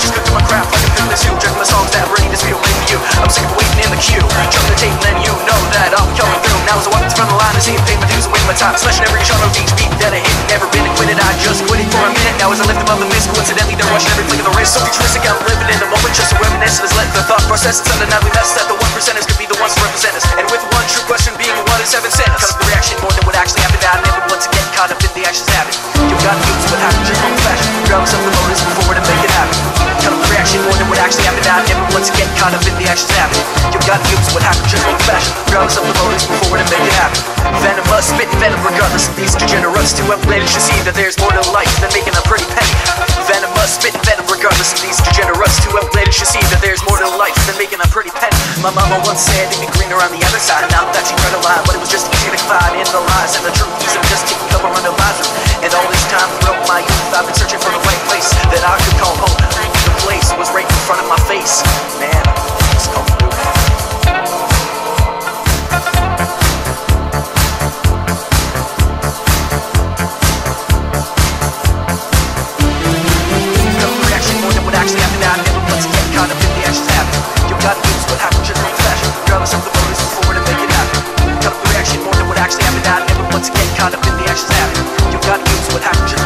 Just good to my craft, like I'm good as you. Checking songs that ready to spill, maybe you. I'm sick of waiting in the queue. Jumping the tape, then you know that I'm coming through. Now as I walk in front of the line, I see pay my dues and win my time. Slashing every genre of each beat that I hit. Never been acquitted, I just quit it for a minute. Now as I lift above the mist, coincidentally, they're rushing every flick of the wrist. So futuristic, I'm living in the moment, just a reminiscence. Let the thought process, it's we less that the one percenters could be. To get caught up in the actions habit. You gotta use what happened, just on fashion. Regardless of the motives, move forward and make it happen. Venom must spit venom regardless of these degenerates too outlandish to see that there's more to life than making a pretty penny. Venom must spit venom regardless of these degenerates too outlandish to see that there's more to life than making a pretty penny. My mama once said it'd be greener on the other side. Now that she tried to lie, but it was just easy to confide in the lies and the truth. Easy to just taking cover under lies. And all this time throughout my youth, I've been searching for the right place that I could call home. once again caught up in the action snap. you got to use what happens.